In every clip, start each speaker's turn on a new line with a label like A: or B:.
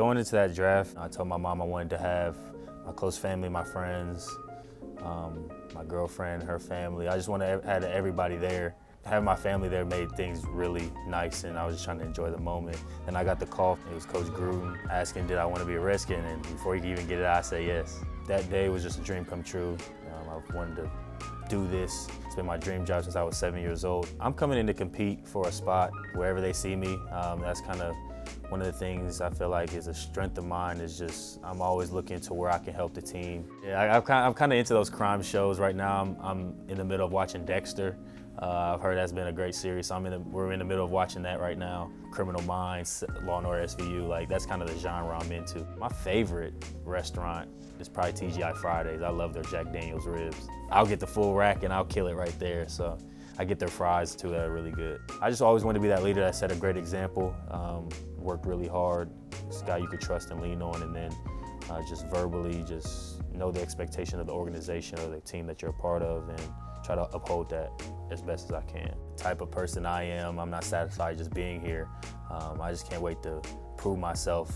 A: Going into that draft, I told my mom I wanted to have my close family, my friends, um, my girlfriend, her family. I just wanted to have everybody there. Having my family there made things really nice, and I was just trying to enjoy the moment. And I got the call. It was Coach Gruden asking, did I want to be a Redskin? And before he could even get it, I said yes. That day was just a dream come true. Um, I wanted to do this. It's been my dream job since I was seven years old. I'm coming in to compete for a spot wherever they see me. Um, that's kind of one of the things I feel like is a strength of mine is just I'm always looking to where I can help the team. Yeah, I, am kind, of, into those crime shows right now. I'm, I'm in the middle of watching Dexter. Uh, I've heard that's been a great series. So I'm in the, we're in the middle of watching that right now. Criminal Minds, Law and Order SVU, like that's kind of the genre I'm into. My favorite restaurant is probably TGI Fridays. I love their Jack Daniels ribs. I'll get the full rack and I'll kill it right there. So I get their fries too that are really good. I just always wanted to be that leader that set a great example, um, worked really hard, this guy you could trust and lean on, and then uh, just verbally just know the expectation of the organization or the team that you're a part of and try to uphold that as best as I can. The type of person I am, I'm not satisfied just being here. Um, I just can't wait to prove myself,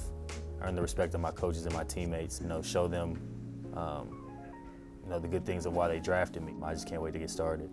A: earn the respect of my coaches and my teammates, you know, show them um, you know, the good things of why they drafted me. I just can't wait to get started.